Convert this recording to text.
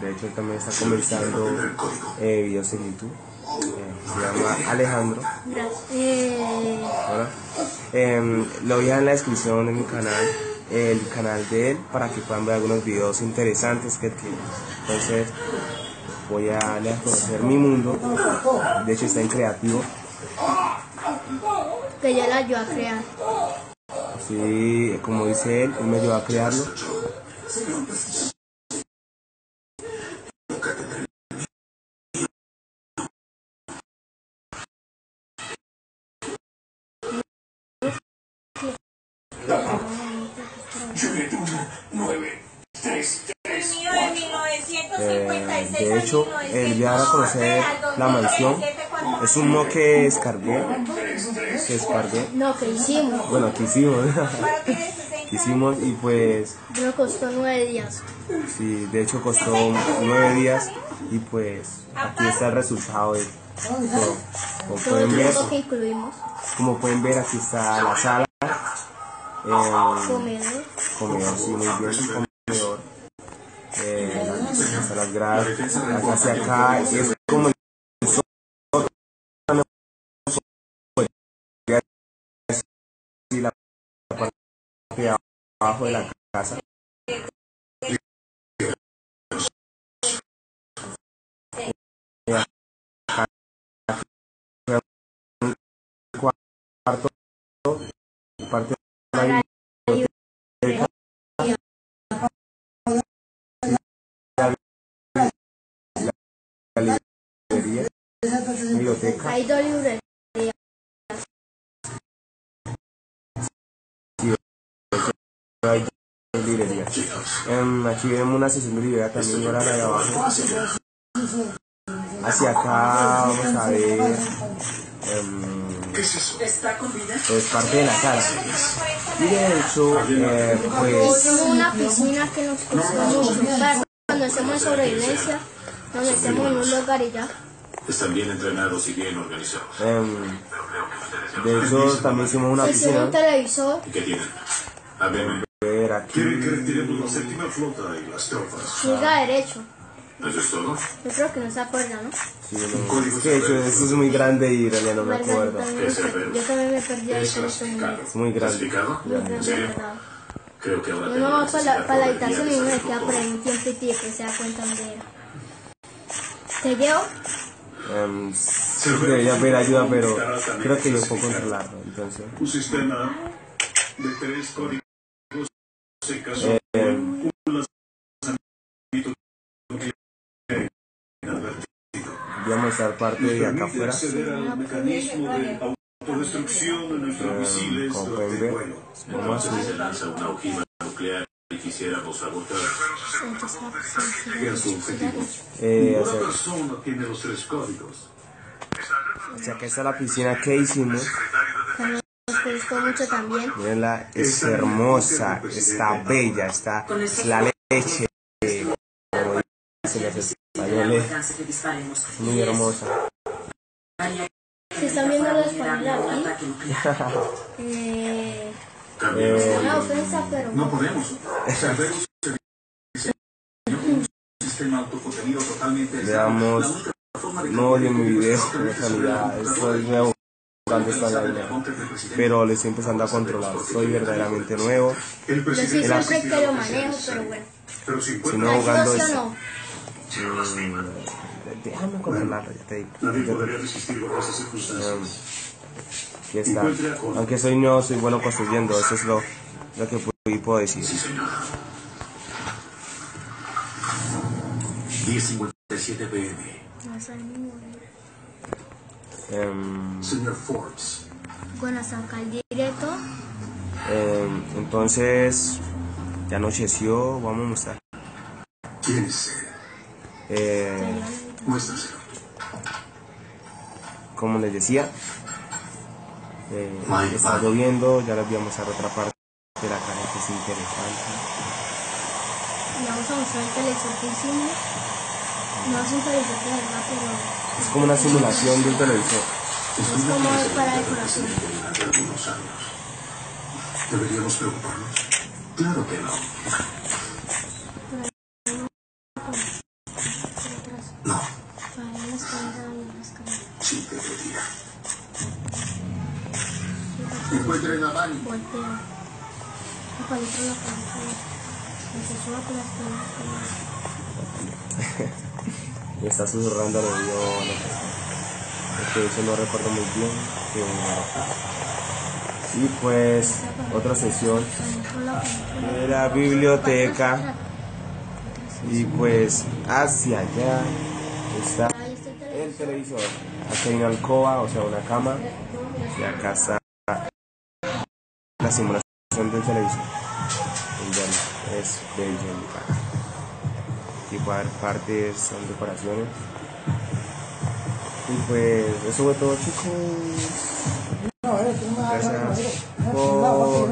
de hecho él también está comenzando eh, videos en YouTube. Eh, se llama Alejandro. Gracias. Eh, Hola. Em, lo voy a dejar en la descripción de mi canal, el canal de él, para que puedan ver algunos videos interesantes que tiene. Entonces, voy a darle a conocer mi mundo. De hecho, está en creativo. que yo la ayudo a crear. Así, como dice él, él me ayudó a crearlo. Eh, de hecho, el viajar a conocer la mansión es un no que descargué. Que descargué. No, que hicimos. Bueno, que hicimos. que hicimos y pues, Me costó nueve días. sí, de hecho costó nueve días y pues aquí está el resultado de todo. Como pueden ver, como pueden ver aquí está la sala. El Comedor. comedor, sí, muy bien. Eh, gradas, acá hacia acá, es como el la parte de abajo de la casa. Biblioteca, Hay dos librerías. hay librerías. Em, aquí vemos una sesión de librería también ahora la de abajo. Hacia acá vamos a ver em, es parte de la sala. Y de hecho, eh, pues una piscina que nos costó mucho. Para cuando hacemos sobrevivencia, nos metemos en un lugar y ya. Están bien entrenados y bien organizados. em, de hecho también hicimos una Hicimos un piscina. televisor, ¿Y qué tienen? Háblenme. Ver aquí. Quieren que retiremos la séptima flota y las tropas. siga derecho. ¿Eso es todo? Yo creo que no se acuerda, ¿no? Sí, no, es que hecho eso es muy grande y en realidad no me acuerdo. también me per- Yo también me perdí ahí Es muy grande. ¿En serio? Creo que ahora va para para la el habitación y uno le queda por ahí un tiempito y después se da cuenta era. ¿Te llevo? Em, sí, debería pedir ayuda, pero creo que yo puedo controlarlo. Entonces, Un sistema de tres códigos secas eh, un lanzamiento a parte de acá afuera. acceder al mecanismo de autodestrucción de nuestros misiles durante el vuelo. vamos Entonces se lanza una ojiva nuclear y quisiéramos sabotar. ¿Qué es su objetivo? Eh, o Una sea, persona tiene los tres códigos. o sea, que esta es la piscina que hicimos. Nos gustó mucho también. Mirenla, es hermosa, está bella, está es la leche, como dicen los españoles, muy hermosa. Si están viendo los españoles aquí, eh, Cambiemos Eh, una ofensa, pero No. Podemos. Cerberus se diseñó un sistema autocontenido totalmente Veamos, no odio mi video, en realidad, esto es nuevo, cuando está la idea. pero le estoy empezando a controlar, soy verdaderamente nuevo, El yo sí siempre que lo manejo, pero bueno. pero si no jugando Aquí es... no. Déjame controlarlo, ya te digo. nadie podría resistir bajo esas circunstancias. Aquí está. Aunque soy nuevo, soy bueno construyendo, eso es lo, lo que puedo, puedo decir. Sí, señor. 10.57 pm. No. Em, Señor Forbes. Bueno, acá el directo. em, entonces, ya anocheció, vamos a mostrar. ¿Quién es él? Eh, Muéstraselo. como les decía, eh, está lloviendo, ya les voy a mostrar otra parte de la cara que es interesante. Y vamos a mostrar el televisor que hicimos. No es un televisor de verdad, pero Es como una simulación de un televisor. es como para decoración. Durante algunos años. ¿Deberíamos preocuparnos? Claro que no. No, sí, debería. Encuentren a Dani. Volteo. Encuentro la pantalla. Me se sube por las piernas. Me está susurrando al oído sea. Porque eso no recuerdo muy bien. que- Y pues, otra sesión de la biblioteca. Y pues, hacia allá está el el televisor. televisor. Acá hay una alcoba, o sea, una cama. Y acá está la simulación del televisor. Es bello en mi casa. Y par- partes son decoraciones. Y pues eso fue todo chicos. Gracias por